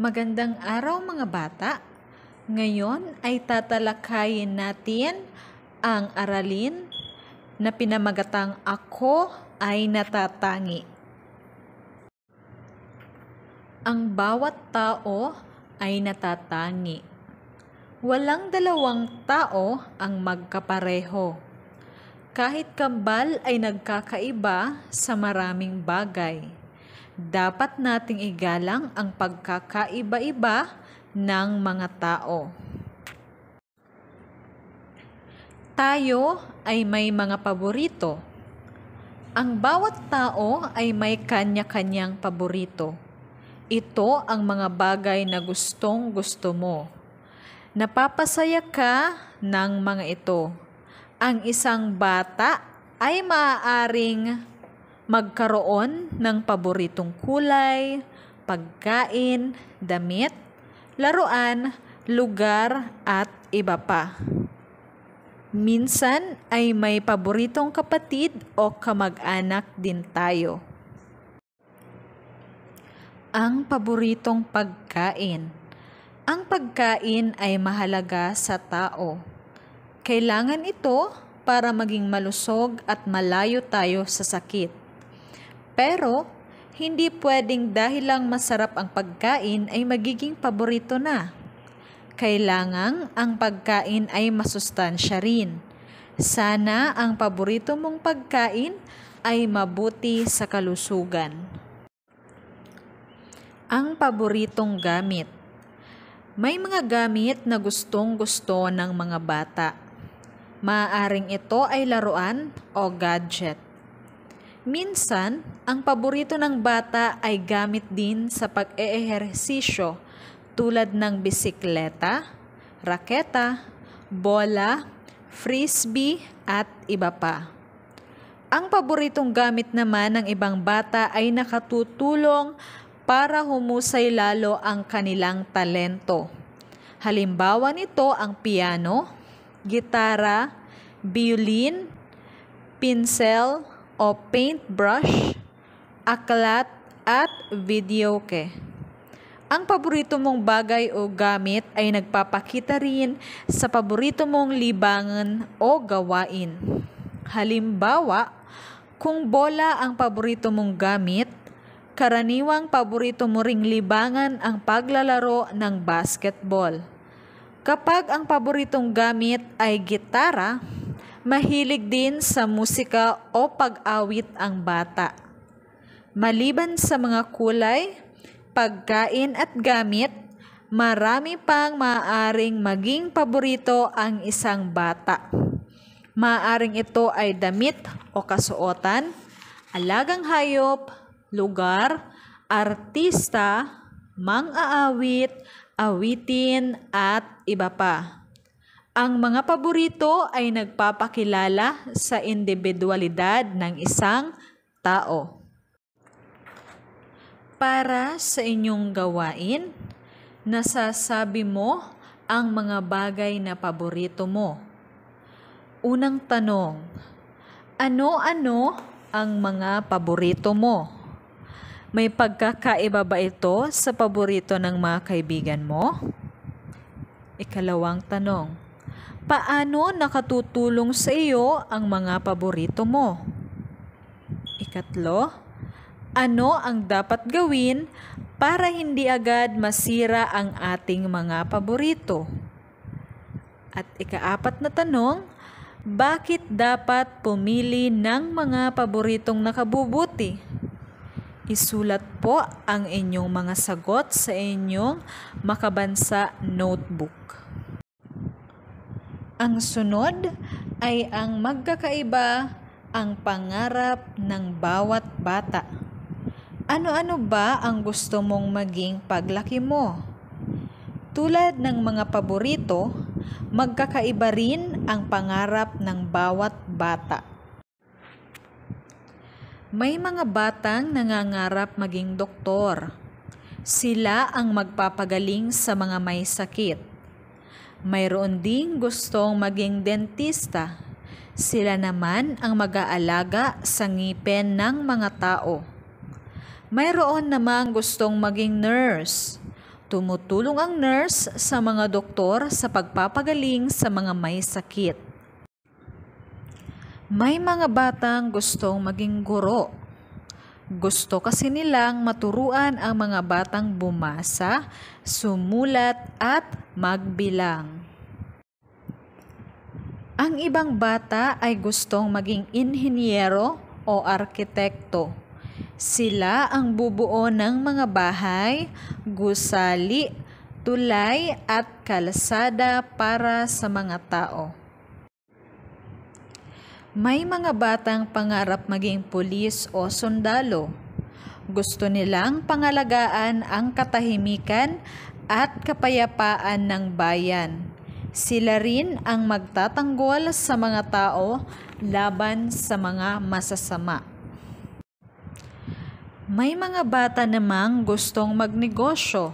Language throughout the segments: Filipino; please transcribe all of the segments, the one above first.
Magandang araw mga bata. Ngayon ay tatalakayin natin ang aralin na pinamagatang Ako ay natatangi. Ang bawat tao ay natatangi. Walang dalawang tao ang magkapareho. Kahit kambal ay nagkakaiba sa maraming bagay. Dapat nating igalang ang pagkakaiba-iba ng mga tao. Tayo ay may mga paborito. Ang bawat tao ay may kanya-kanyang paborito. Ito ang mga bagay na gustong gusto mo. Napapasaya ka ng mga ito. Ang isang bata ay maaaring magkaroon ng paboritong kulay, pagkain, damit, laruan, lugar at iba pa. Minsan ay may paboritong kapatid o kamag-anak din tayo. Ang paboritong pagkain. Ang pagkain ay mahalaga sa tao. Kailangan ito para maging malusog at malayo tayo sa sakit. Pero, hindi pwedeng dahil lang masarap ang pagkain ay magiging paborito na. Kailangang ang pagkain ay masustansya rin. Sana ang paborito mong pagkain ay mabuti sa kalusugan. Ang paboritong gamit. May mga gamit na gustong gusto ng mga bata. Maaring ito ay laruan o gadget. Minsan, ang paborito ng bata ay gamit din sa pag-eehersisyo tulad ng bisikleta, raketa, bola, frisbee at iba pa. Ang paboritong gamit naman ng ibang bata ay nakatutulong para humusay lalo ang kanilang talento. Halimbawa nito ang piano, gitara, violin, pinsel, o paintbrush, aklat at videoke. Ang paborito mong bagay o gamit ay nagpapakita rin sa paborito mong libangan o gawain. Halimbawa, kung bola ang paborito mong gamit, karaniwang paborito mo ring libangan ang paglalaro ng basketball. Kapag ang paboritong gamit ay gitara, Mahilig din sa musika o pag-awit ang bata. Maliban sa mga kulay, pagkain at gamit, marami pang maaaring maging paborito ang isang bata. Maaring ito ay damit o kasuotan, alagang hayop, lugar, artista, mang-aawit, awitin at iba pa. Ang mga paborito ay nagpapakilala sa individualidad ng isang tao. Para sa inyong gawain, nasasabi mo ang mga bagay na paborito mo. Unang tanong, ano-ano ang mga paborito mo? May pagkakaiba ba ito sa paborito ng mga kaibigan mo? Ikalawang tanong, Paano nakatutulong sa iyo ang mga paborito mo? Ikatlo, ano ang dapat gawin para hindi agad masira ang ating mga paborito? At ikaapat na tanong, bakit dapat pumili ng mga paboritong nakabubuti? Isulat po ang inyong mga sagot sa inyong makabansa notebook. Ang sunod ay ang magkakaiba ang pangarap ng bawat bata. Ano-ano ba ang gusto mong maging paglaki mo? Tulad ng mga paborito, magkakaiba rin ang pangarap ng bawat bata. May mga batang nangangarap maging doktor. Sila ang magpapagaling sa mga may sakit mayroon ding gustong maging dentista. Sila naman ang mag-aalaga sa ngipin ng mga tao. Mayroon namang gustong maging nurse Tumutulong ang nurse sa mga doktor sa pagpapagaling sa mga may sakit. May mga batang gustong maging guro. Gusto kasi nilang maturuan ang mga batang bumasa, sumulat at magbilang. Ang ibang bata ay gustong maging inhinyero o arkitekto. Sila ang bubuo ng mga bahay, gusali, tulay at kalsada para sa mga tao. May mga batang pangarap maging pulis o sundalo. Gusto nilang pangalagaan ang katahimikan at kapayapaan ng bayan. Sila rin ang magtatanggol sa mga tao laban sa mga masasama. May mga bata namang gustong magnegosyo.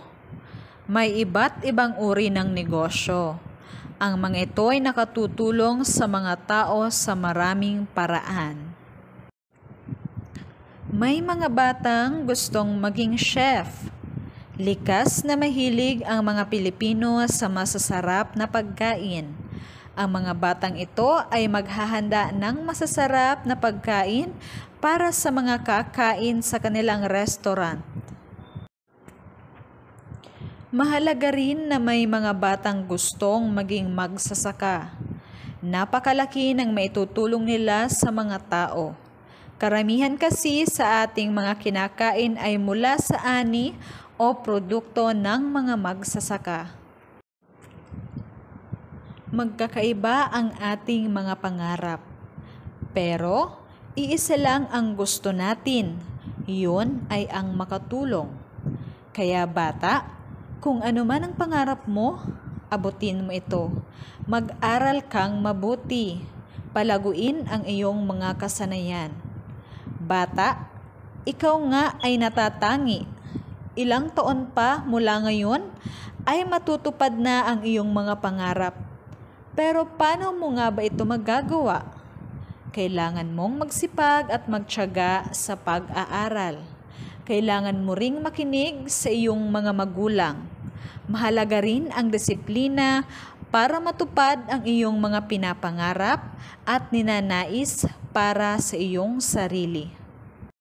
May iba't ibang uri ng negosyo. Ang mga ito ay nakatutulong sa mga tao sa maraming paraan. May mga batang gustong maging chef. Likas na mahilig ang mga Pilipino sa masasarap na pagkain. Ang mga batang ito ay maghahanda ng masasarap na pagkain para sa mga kakain sa kanilang restaurant. Mahalaga rin na may mga batang gustong maging magsasaka. Napakalaki ng maitutulong nila sa mga tao. Karamihan kasi sa ating mga kinakain ay mula sa ani o produkto ng mga magsasaka. Magkakaiba ang ating mga pangarap. Pero, iisa lang ang gusto natin. Iyon ay ang makatulong. Kaya bata, kung ano man ang pangarap mo, abutin mo ito. Mag-aral kang mabuti. Palaguin ang iyong mga kasanayan. Bata, ikaw nga ay natatangi. Ilang taon pa mula ngayon ay matutupad na ang iyong mga pangarap. Pero paano mo nga ba ito magagawa? Kailangan mong magsipag at magtyaga sa pag-aaral kailangan mo ring makinig sa iyong mga magulang. Mahalaga rin ang disiplina para matupad ang iyong mga pinapangarap at ninanais para sa iyong sarili.